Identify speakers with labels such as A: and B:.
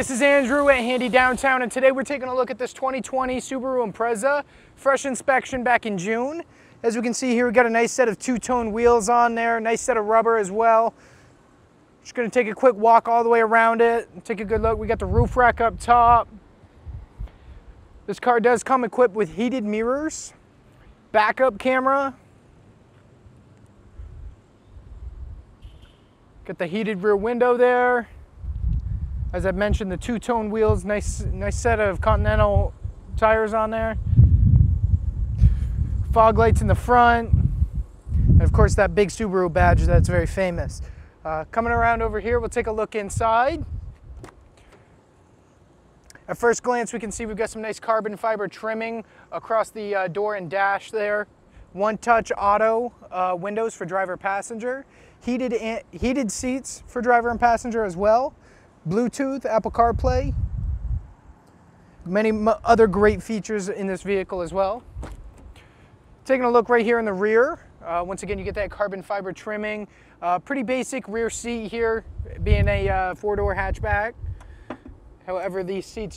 A: this is Andrew at Handy Downtown, and today we're taking a look at this 2020 Subaru Impreza. Fresh inspection back in June. As we can see here, we got a nice set of two-tone wheels on there, nice set of rubber as well. Just gonna take a quick walk all the way around it, take a good look. We got the roof rack up top. This car does come equipped with heated mirrors, backup camera, Got the heated rear window there. As I mentioned, the two-tone wheels, nice, nice set of Continental tires on there. Fog lights in the front. And of course that big Subaru badge that's very famous. Uh, coming around over here, we'll take a look inside. At first glance, we can see we've got some nice carbon fiber trimming across the uh, door and dash there. One touch auto uh, windows for driver passenger. Heated, heated seats for driver and passenger as well. Bluetooth, Apple CarPlay, many other great features in this vehicle as well. Taking a look right here in the rear, uh, once again you get that carbon fiber trimming, uh, pretty basic rear seat here being a uh, four door hatchback. However, these seats